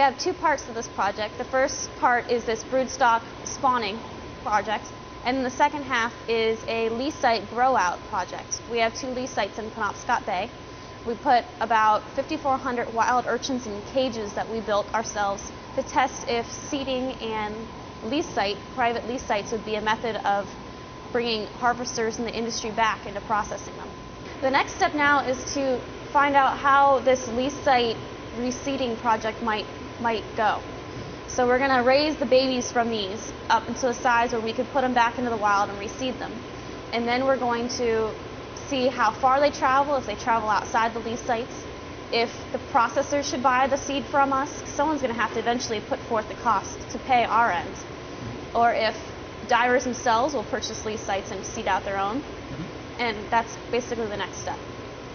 have two parts to this project. The first part is this broodstock spawning project, and the second half is a lease site grow out project. We have two lease sites in Penobscot Bay. We put about 5,400 wild urchins in cages that we built ourselves to test if seeding and lease site, private lease sites, would be a method of bringing harvesters in the industry back into processing them. The next step now is to find out how this lease site reseeding project might might go. So we're going to raise the babies from these up into a size where we could put them back into the wild and reseed them. And then we're going to see how far they travel, if they travel outside the lease sites, if the processor should buy the seed from us, someone's going to have to eventually put forth the cost to pay our end. Or if divers themselves will purchase lease sites and seed out their own. Mm-hmm. And that's basically the next step.